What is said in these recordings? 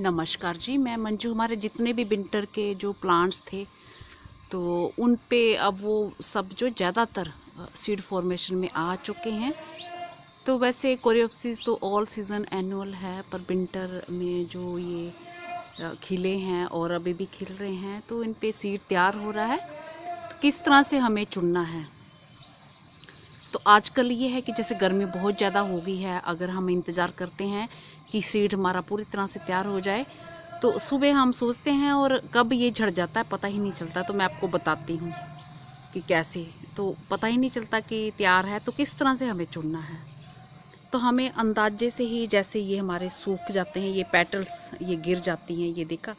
नमस्कार जी, मैं मंजू। हमारे जितने भी विंटर के जो प्लांट्स थे तो उन पे अब वो सब जो ज़्यादातर सीड फॉर्मेशन में आ चुके हैं। तो वैसे कोरियोप्सिस तो ऑल सीज़न एनुअल है, पर विंटर में जो ये खिले हैं और अभी भी खिल रहे हैं तो इन पे सीड तैयार हो रहा है। तो किस तरह से हमें चुनना है? तो आजकल ये है कि जैसे गर्मी बहुत ज़्यादा हो गई है, अगर हम इंतज़ार करते हैं कि सीड हमारा पूरी तरह से तैयार हो जाए तो सुबह हम सोचते हैं और कब ये झड़ जाता है पता ही नहीं चलता। तो मैं आपको बताती हूँ कि कैसे। तो पता ही नहीं चलता कि तैयार है तो किस तरह से हमें चुनना है। तो हमें अंदाजे से ही जैसे ये हमारे सूख जाते हैं, ये पेटल्स ये गिर जाती हैं, ये देखा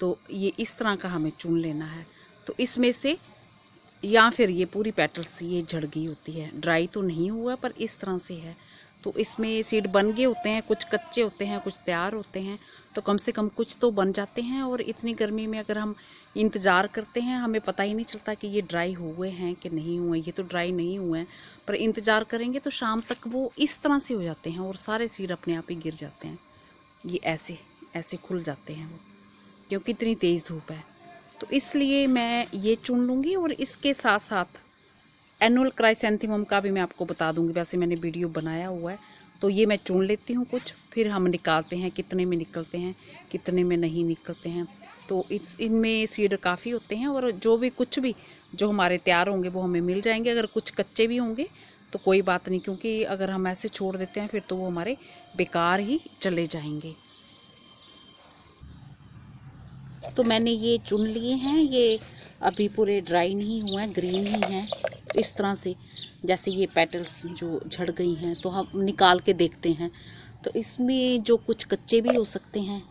तो ये इस तरह का हमें चुन लेना है। तो इसमें से या फिर ये पूरी पेटल्स ये झड़ गई होती है। ड्राई तो नहीं हुआ, पर इस तरह से है। तो इसमें सीड बन गए होते हैं, कुछ कच्चे होते हैं, कुछ तैयार होते हैं तो कम से कम कुछ तो बन जाते हैं और इतनी गर्मी में अगर हम इंतज़ार करते हैं, हमें पता ही नहीं चलता कि ये ड्राई हुए हैं कि नहीं हुए ये तो ड्राई नहीं हुए हैं, पर इंतज़ार करेंगे तो शाम तक वो इस तरह से हो जाते हैं और सारे सीड अपने आप ही गिर जाते हैं। ये ऐसे ऐसे खुल जाते हैं वो, क्योंकि इतनी तेज़ धूप है। तो इसलिए मैं ये चुन लूँगी और इसके साथ साथ एनुअल क्राइसेंथीमम का भी मैं आपको बता दूँगी। वैसे मैंने वीडियो बनाया हुआ है तो ये मैं चुन लेती हूँ कुछ। फिर हम निकालते हैं, कितने में निकलते हैं, कितने में नहीं निकलते हैं। तो इस, इनमें सीड काफ़ी होते हैं और जो भी कुछ भी, जो हमारे तैयार होंगे वो हमें मिल जाएँगे। अगर कुछ कच्चे भी होंगे तो कोई बात नहीं, क्योंकि अगर हम ऐसे छोड़ देते हैं, फिर तो वो हमारे बेकार ही चले जाएँगे। तो मैंने ये चुन लिए हैं, ये अभी पूरे ड्राई नहीं हुए हैं ग्रीन ही हैं, इस तरह से। जैसे ये पेटल्स जो झड़ गई हैं तो हम निकाल के देखते हैं। तो इसमें जो कुछ कच्चे भी हो सकते हैं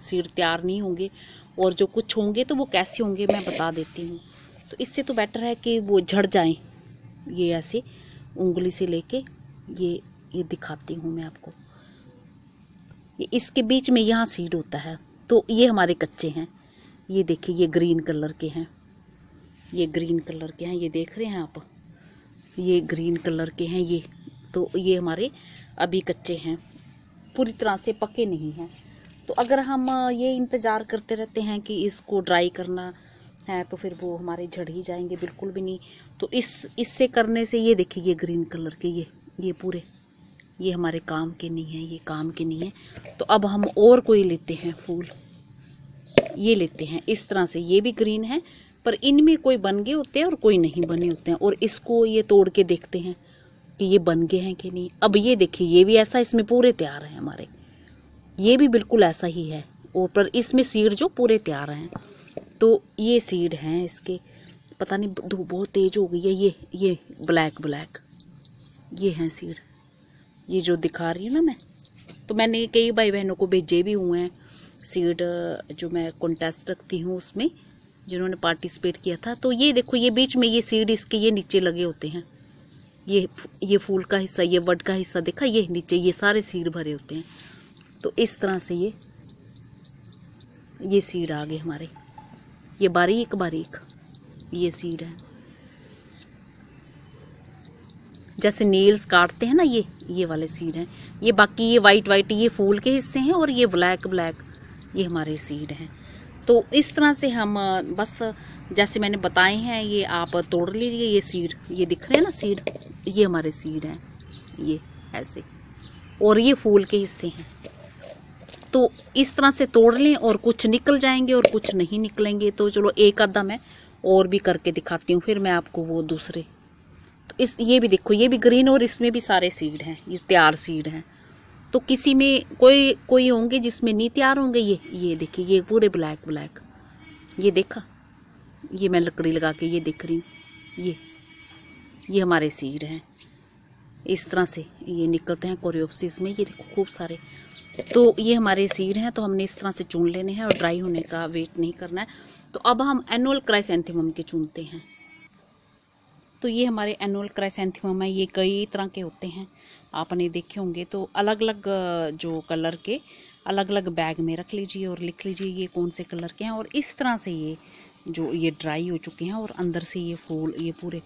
सीड तैयार नहीं होंगे, और जो कुछ होंगे तो वो कैसे होंगे मैं बता देती हूँ। तो इससे तो बेटर है कि वो झड़ जाएँ, ये ऐसे उंगली से लेके ये ये दिखाती हूँ मैं आपको। ये इसके बीच में यहाँ सीड होता है। तो ये हमारे कच्चे हैं। ये देखिए, ये ग्रीन कलर के हैं। ये ग्रीन कलर के हैं, ये देख रहे हैं आप? ये ग्रीन कलर के हैं, ये। तो ये हमारे अभी कच्चे हैं। पूरी तरह से पके नहीं हैं। तो अगर हम ये इंतज़ार करते रहते हैं कि इसको ड्राई करना है तो फिर वो हमारे झड़ ही जाएँगे, बिल्कुल भी नहीं। तो इस, इससे करने से ये देखिए, ये ग्रीन कलर के, ये ये पूरे। ये हमारे काम के नहीं हैं, ये काम के नहीं है। तो अब हम और कोई लेते हैं फूल। ये लेते हैं। इस तरह से ये भी ग्रीन है, पर इनमें कोई बन गए होते हैं और कोई नहीं बने होते हैं। और इसको ये तोड़ के देखते हैं कि ये बन गए हैं कि नहीं। अब ये देखिए, ये भी ऐसा इसमें पूरे तैयार हैं हमारे। ये भी बिल्कुल ऐसा ही है। और पर इसमें सीड जो पूरे तैयार हैं। तो ये सीड हैं इसके। पता नहीं, धूप बहुत तेज हो गई है। ये ये ब्लैक ब्लैक ये हैं सीड ये जो दिखा रही है ना मैं तो मैंने कई भाई बहनों को भेजे भी हुए हैं। सीड जो मैं कॉन्टेस्ट रखती हूँ उसमें, जिन्होंने पार्टिसिपेट किया था। तो ये देखो, ये बीच में ये सीड इसके ये नीचे लगे होते हैं। ये ये फूल का हिस्सा, ये वड का हिस्सा देखा, ये नीचे, ये सारे सीड भरे होते हैं। तो इस तरह से ये ये सीड आ गए हमारे। ये बारीक बारीक ये सीड है। जैसे नील्स काटते हैं ना, ये ये वाले सीड हैं। ये बाकी ये वाइट वाइट ये फूल के हिस्से हैं और ये ब्लैक ब्लैक ये हमारे सीड हैं। तो इस तरह से हम, बस जैसे मैंने बताए हैं, ये आप तोड़ लीजिए ये सीड ये दिख रहे हैं ना सीड ये हमारे सीड हैं। ये, ऐसे। और ये फूल के हिस्से हैं। तो इस तरह से तोड़ लें और कुछ निकल जाएँगे और कुछ नहीं निकलेंगे। तो चलो एक आधा मैं और भी करके दिखाती हूँ, फिर मैं आपको वो दूसरे इस, ये भी देखो, ये भी ग्रीन और इसमें भी सारे सीड हैं, ये तैयार सीड हैं। तो किसी में कोई कोई होंगे जिसमें नहीं तैयार होंगे, ये ये देखिए, ये पूरे ब्लैक ब्लैक ये देखा? ये मैं लकड़ी लगा के ये देख रही हूँ। ये ये हमारे सीड हैं। इस तरह से ये निकलते हैं कोरियोपसिस में, ये देखो खूब सारे। तो ये हमारे सीड हैं तो हमने इस तरह से चुन लेने हैं और ड्राई होने का वेट नहीं करना है। तो अब हम एनुअल क्राइसेंथीमम के चुनते हैं। तो ये हमारे एनुअल क्राइसेंथीमम है ये कई तरह के होते हैं। आपने देखे होंगे तो अलग अलग जो कलर के अलग अलग बैग में रख लीजिए और लिख लीजिए ये कौन से कलर के हैं और इस तरह से ये, जो ये ड्राई हो चुके हैं और अंदर से ये फूल, ये पूरे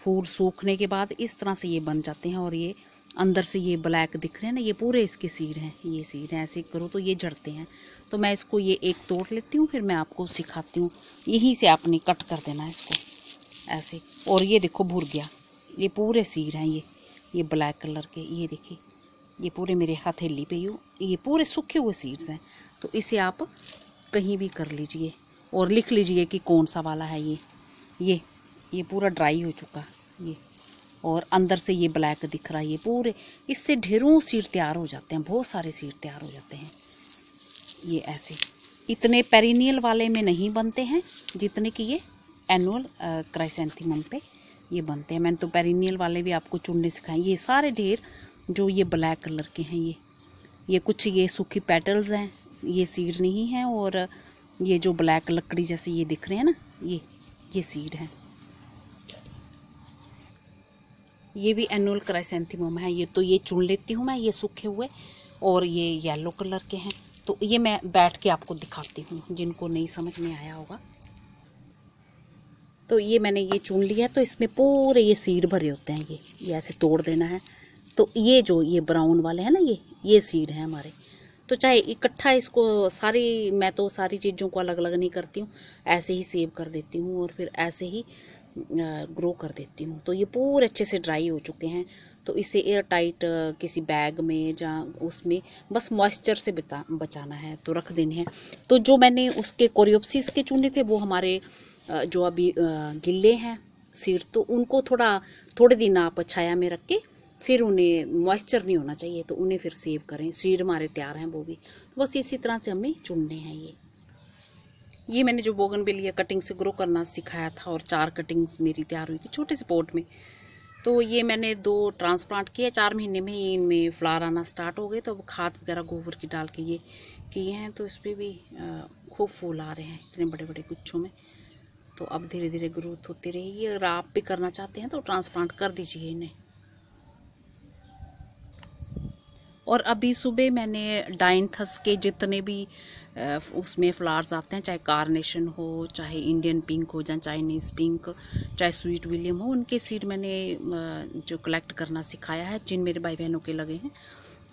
फूल सूखने के बाद इस तरह से ये बन जाते हैं और ये अंदर से ये ब्लैक दिख रहे हैं ना, ये पूरे इसके सीड हैं, ये सीड हैं। ऐसे करो तो ये जड़ते हैं। तो मैं इसको ये एक तोड़ लेती हूँ, फिर मैं आपको सिखाती हूँ। यहीं से आपने कट कर देना है इसको। ऐसे। और ये देखो, भूर गया। ये पूरे सीड हैं ये। ये ब्लैक कलर के, ये देखिए ये पूरे मेरे हथेली पे यू। ये पूरे सूखे हुए सीड्स हैं। तो इसे आप कहीं भी कर लीजिए और लिख लीजिए कि कौन सा वाला है ये। ये ये पूरा ड्राई हो चुका, ये। और अंदर से ये ब्लैक दिख रहा है, ये पूरे। इससे ढेरों सीड तैयार हो जाते हैं, बहुत सारे सीड तैयार हो जाते हैं। ये ऐसे। इतने पेरिनियल वाले में नहीं बनते हैं जितने कि ये एनुअल क्राइसेंथीमम पे ये बनते हैं। मैंने तो पेरिनियल वाले भी आपको चुनने सिखाए ये सारे ढेर जो ये ब्लैक कलर के हैं, ये ये कुछ ये सूखी पेटल्स हैं, ये सीड नहीं है और ये जो ब्लैक लकड़ी जैसे ये दिख रहे हैं ना, ये ये सीड है। ये भी एनुअल क्राइसेंथीमम है। ये तो ये चुन लेती हूँ मैं, ये सूखे हुए और ये येलो कलर के हैं। तो ये मैं बैठ के आपको दिखाती हूँ, जिनको नहीं समझ में आया होगा। तो ये मैंने ये चुन लिया तो इसमें पूरे ये सीड भरे होते हैं ये। ये ऐसे तोड़ देना है। तो ये जो ये ब्राउन वाले हैं ना ये ये सीड हैं हमारे। तो चाहे इकट्ठा इसको सारी, मैं तो सारी चीज़ों को अलग अलग नहीं करती हूँ, ऐसे ही सेव कर देती हूँ और फिर ऐसे ही ग्रो कर देती हूँ। तो ये पूरे अच्छे से ड्राई हो चुके हैं। तो इसे एयर टाइट किसी बैग में या उसमें बस मॉइस्चर से बचाना है तो रख देने हैं। तो जो मैंने उसके कोरियोप्सिस के चुने थे, वो हमारे जो अभी गिल्ले हैं सीड तो उनको थोड़ा, थोड़े दिन आप छाया में रख के फिर उन्हें मॉइस्चर नहीं होना चाहिए तो उन्हें फिर सेव करें। सीड हमारे तैयार हैं, वो भी। तो बस इसी तरह से हमें चुनने हैं ये। ये मैंने जो बोगन बिलिया कटिंग से ग्रो करना सिखाया था और चार कटिंग्स मेरी तैयार हुई थी छोटे से पोट में। तो ये मैंने दो ट्रांसप्लांट किया चार महीने में ही इनमें फ्लावर आना स्टार्ट हो गए तो अब खाद वगैरह गोबर की डाल के ये किए हैं तो इस पर भी खूब फूल आ रहे हैं, इतने बड़े बड़े गुच्छों में। तो अब धीरे धीरे ग्रोथ होती रहेगी अगर आप भी करना चाहते हैं तो ट्रांसप्लांट कर दीजिए इन्हें। और अभी सुबह मैंने डाइनथस के जितने भी उसमें फ्लावर्स आते हैं, चाहे कारनेशन हो, चाहे इंडियन पिंक हो, या चाइनीज़ पिंक चाहे स्वीट विलियम हो, उनके सीड मैंने जो कलेक्ट करना सिखाया है, जिन मेरे भाई बहनों के लगे हैं।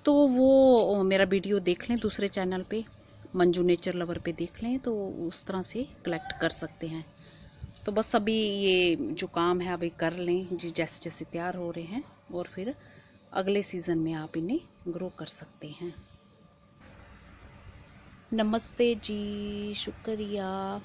तो वो मेरा वीडियो देख लें दूसरे चैनल पे, मंजू नेचर लवर पे देख लें तो उस तरह से कलेक्ट कर सकते हैं। तो बस अभी ये जो काम है, अभी कर लें। जी जैसे जैसे तैयार हो रहे हैं और फिर अगले सीज़न में आप इन्हें ग्रो कर सकते हैं। नमस्ते जी, शुक्रिया।